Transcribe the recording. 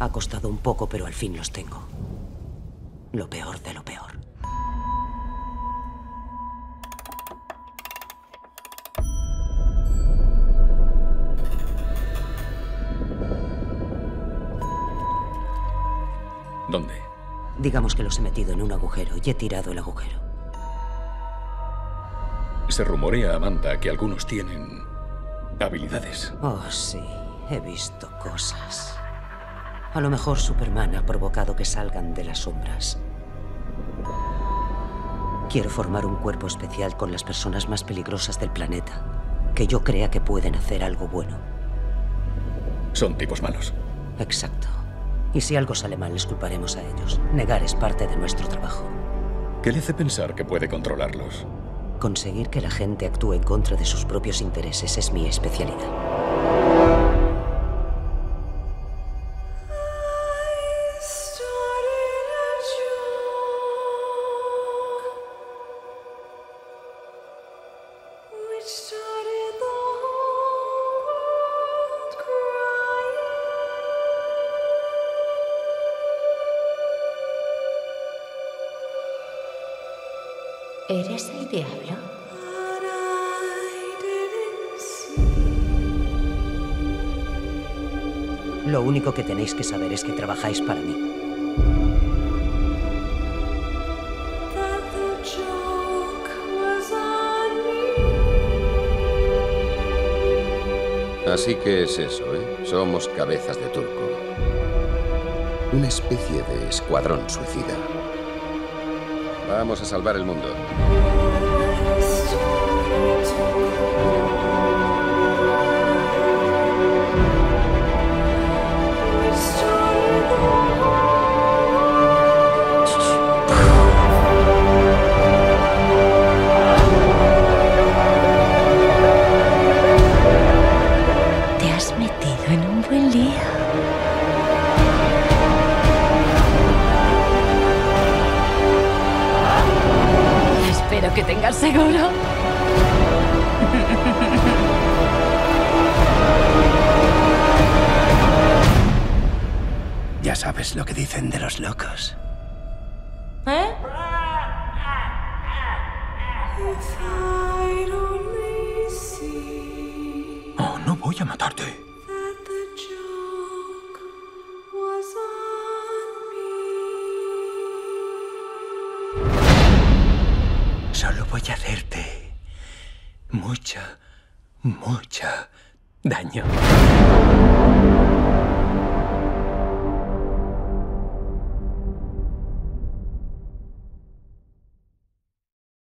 Ha costado un poco, pero al fin los tengo. Lo peor de lo peor. ¿Dónde? Digamos que los he metido en un agujero y he tirado el agujero. Se rumorea, Amanda, que algunos tienen habilidades. Oh, sí, he visto cosas. A lo mejor Superman ha provocado que salgan de las sombras. Quiero formar un cuerpo especial con las personas más peligrosas del planeta, que yo crea que pueden hacer algo bueno. Son tipos malos. Exacto. Y si algo sale mal, les culparemos a ellos. Negar es parte de nuestro trabajo. ¿Qué le hace pensar que puede controlarlos? Conseguir que la gente actúe en contra de sus propios intereses es mi especialidad. ¿Eres el diablo? Lo único que tenéis que saber es que trabajáis para mí. Así que es eso, ¿eh? Somos cabezas de turco. Una especie de escuadrón suicida. Vamos a salvar el mundo. Que tengas seguro. Ya sabes lo que dicen de los locos. ¿Eh? Oh, no voy a matarte. Solo voy a hacerte mucha, mucha daño.